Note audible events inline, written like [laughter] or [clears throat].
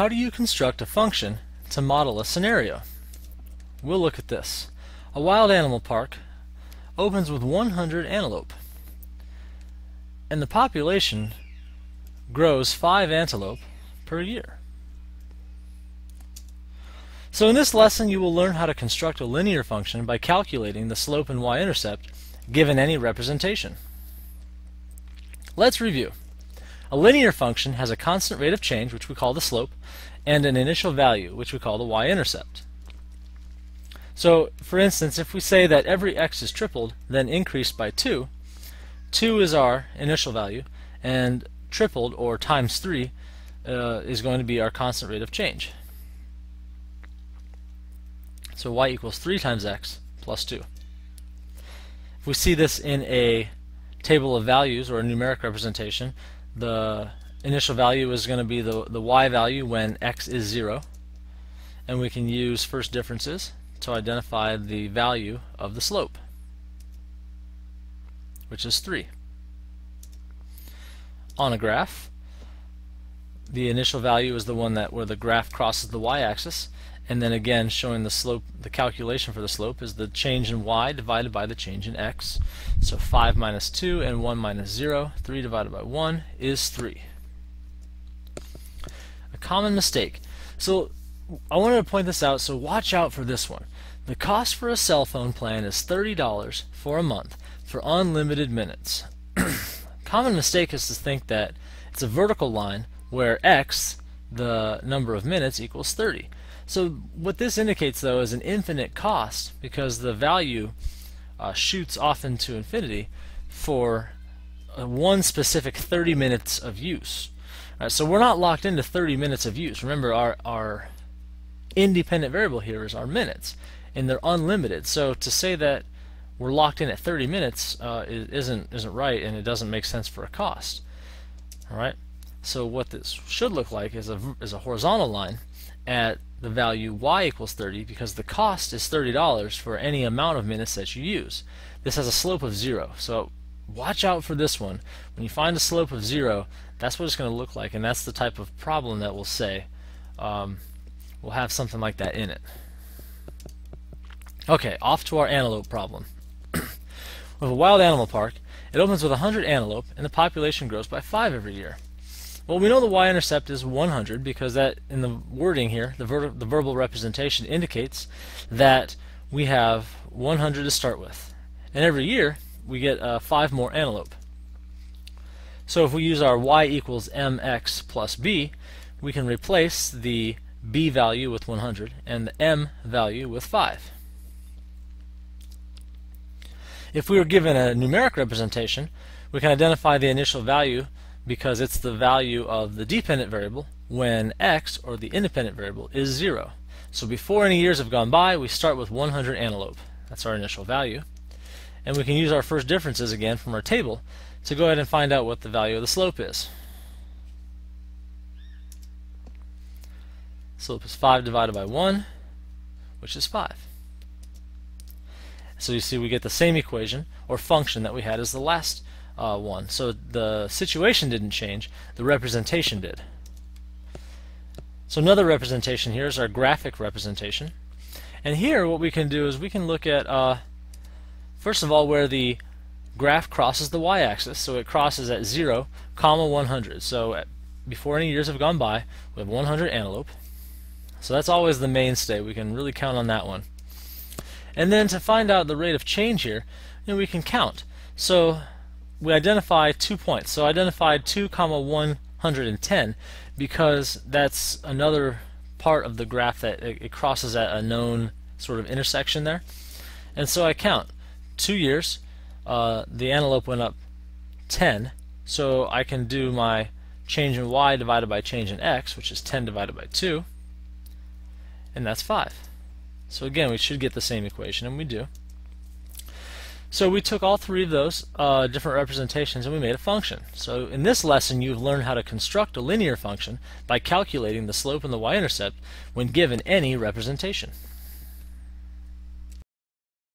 How do you construct a function to model a scenario? We'll look at this. A wild animal park opens with 100 antelope and the population grows 5 antelope per year. So in this lesson you will learn how to construct a linear function by calculating the slope and y-intercept given any representation. Let's review. A linear function has a constant rate of change, which we call the slope, and an initial value, which we call the y-intercept. So, for instance, if we say that every x is tripled, then increased by 2, 2 is our initial value, and tripled, or times 3, uh, is going to be our constant rate of change. So y equals 3 times x plus 2. If we see this in a table of values or a numeric representation, the initial value is going to be the, the y value when x is 0. And we can use first differences to identify the value of the slope, which is 3. On a graph, the initial value is the one that where the graph crosses the y-axis, and then again showing the slope, the calculation for the slope is the change in y divided by the change in x. So 5 minus 2 and 1 minus 0, 3 divided by 1 is 3. A common mistake. So I wanted to point this out, so watch out for this one. The cost for a cell phone plan is $30 for a month for unlimited minutes. [clears throat] common mistake is to think that it's a vertical line where x, the number of minutes, equals 30. So what this indicates though is an infinite cost because the value uh, shoots off into infinity for uh, one specific 30 minutes of use. Right, so we're not locked into 30 minutes of use. Remember our, our independent variable here is our minutes and they're unlimited. So to say that we're locked in at 30 minutes uh, isn't isn't right and it doesn't make sense for a cost. All right. So what this should look like is a is a horizontal line at the value y equals 30 because the cost is $30 for any amount of minutes that you use. This has a slope of 0. So watch out for this one. When you find a slope of 0, that's what it's going to look like and that's the type of problem that we'll say um, will have something like that in it. Okay, off to our antelope problem. [coughs] With a wild animal park, it opens with 100 antelope and the population grows by 5 every year. Well, we know the y-intercept is 100 because that in the wording here, the, ver the verbal representation indicates that we have 100 to start with. And every year, we get uh, 5 more antelope. So if we use our y equals mx plus b, we can replace the b value with 100 and the m value with 5. If we were given a numeric representation, we can identify the initial value because it's the value of the dependent variable when x, or the independent variable, is 0. So before any years have gone by, we start with 100 antelope. That's our initial value. And we can use our first differences again from our table to go ahead and find out what the value of the slope is. Slope is 5 divided by 1, which is 5. So you see we get the same equation or function that we had as the last uh, one. So the situation didn't change, the representation did. So another representation here is our graphic representation. And here what we can do is we can look at, uh, first of all, where the graph crosses the y-axis. So it crosses at 0, comma 100. So at, before any years have gone by, we have 100 antelope. So that's always the mainstay. We can really count on that one. And then to find out the rate of change here, you know, we can count. So we identify two points. So I identified 2 comma 110 because that's another part of the graph that it, it crosses at a known sort of intersection there. And so I count two years, uh, the antelope went up 10, so I can do my change in y divided by change in x, which is 10 divided by 2, and that's 5. So again, we should get the same equation, and we do. So we took all three of those uh, different representations and we made a function. So in this lesson you've learned how to construct a linear function by calculating the slope and the y-intercept when given any representation.